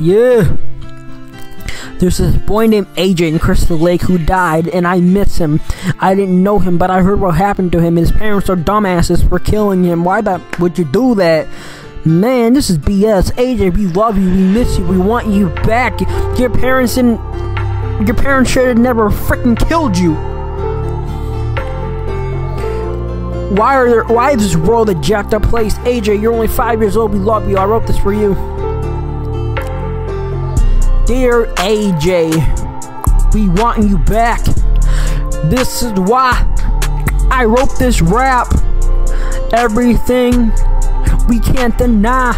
Yeah. There's this boy named AJ in Crystal Lake who died, and I miss him. I didn't know him, but I heard what happened to him. His parents are dumbasses for killing him. Why the would you do that? Man, this is BS. AJ, we love you, we miss you, we want you back. Your parents didn't. Your parents should have never freaking killed you. Why are there, why is this world a jacked up place? AJ, you're only five years old. We love you. I wrote this for you. Dear AJ, we want you back. This is why I wrote this rap. Everything we can't deny.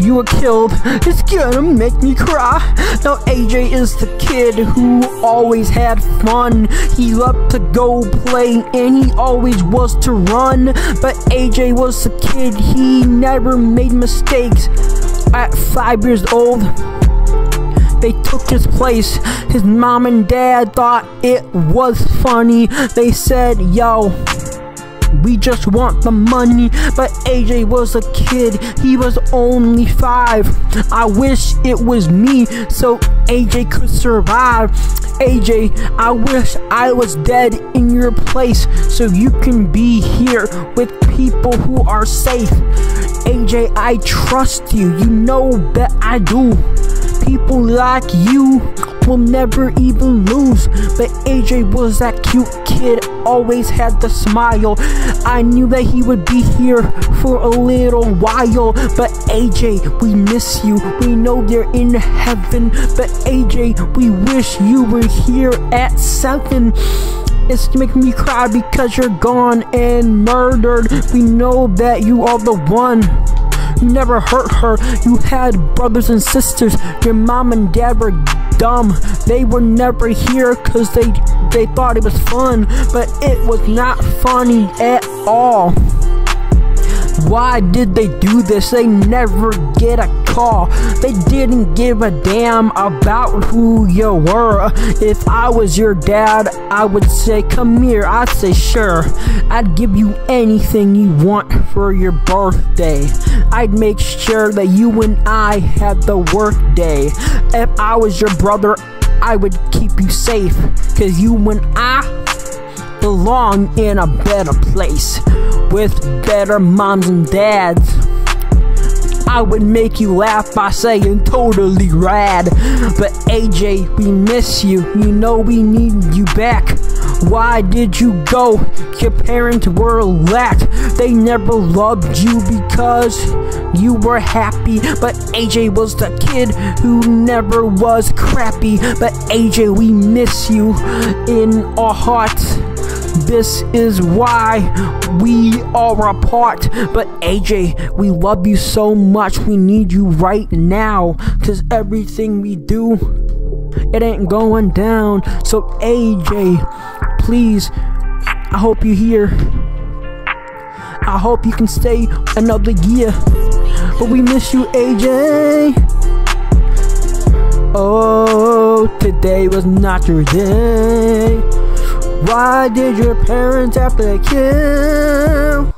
You were killed. It's gonna make me cry. Now AJ is the kid who always had fun. He loved to go play and he always was to run. But AJ was the kid, he never made mistakes. At five years old, they took his place. His mom and dad thought it was funny. They said, yo, we just want the money. But AJ was a kid, he was only five. I wish it was me so AJ could survive. AJ, I wish I was dead in your place so you can be here with people who are safe. AJ, I trust you, you know that I do. People like you will never even lose. But AJ was that cute kid, always had the smile. I knew that he would be here for a little while. But AJ, we miss you. We know you're in heaven. But AJ, we wish you were here at 7. It's making me cry because you're gone and murdered. We know that you are the one. You never hurt her. You had brothers and sisters. Your mom and dad were dumb. They were never here because they they thought it was fun, but it was not funny at all. Why did they do this? They never get a call. They didn't give a damn about who you were. If I was your dad, I would say, Come here. I'd say, Sure. I'd give you anything you want for your birthday. I'd make sure that you and I had the work day. If I was your brother, I would keep you safe. Cause you and I belong in a better place with better moms and dads. I would make you laugh by saying totally rad. But AJ, we miss you. You know we need you back. Why did you go? Your parents were lacked. They never loved you because you were happy. But AJ was the kid who never was crappy. But AJ, we miss you in our hearts. This is why we are apart. But AJ, we love you so much. We need you right now. Cause everything we do, it ain't going down. So AJ, please, I hope you hear. I hope you can stay another year. But we miss you, AJ. Oh, today was not your day. Why did your parents have to kill?